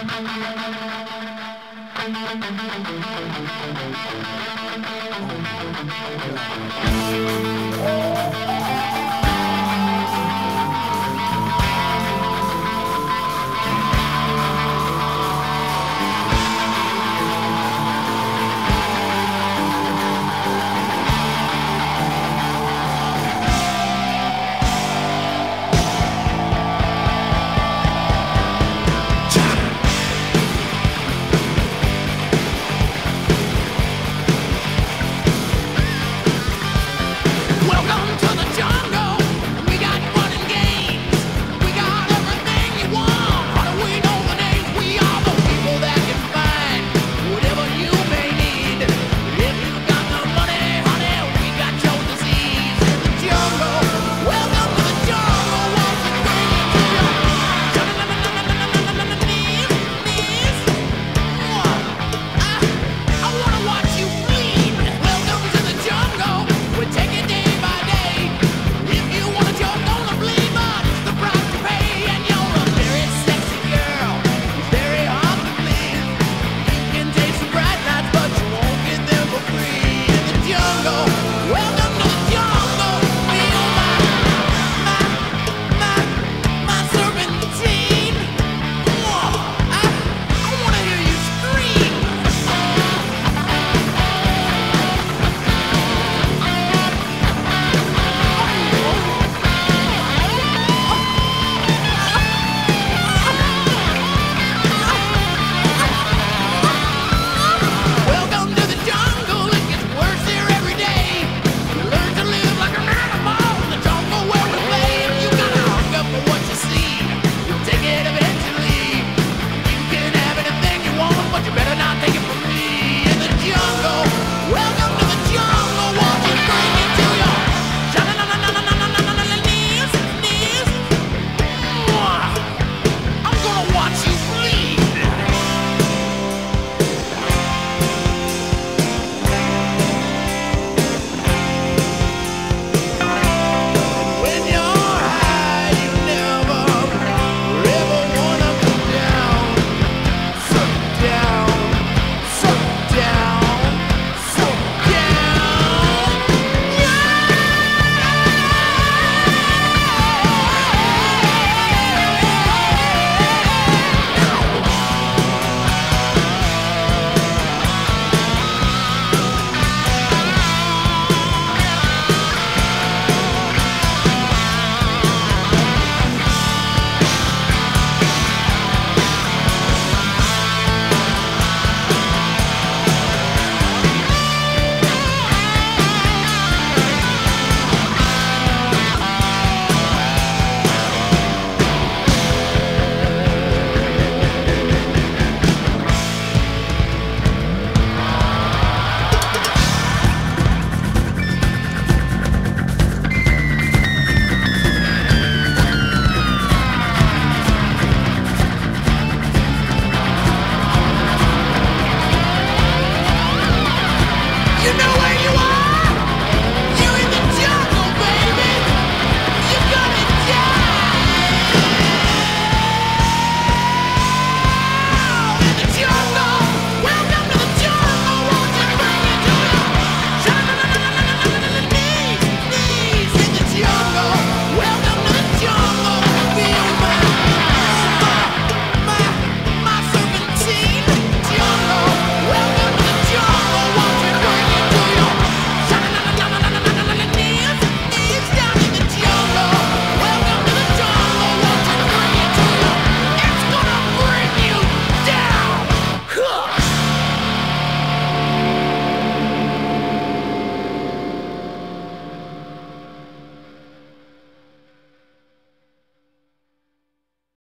Oh,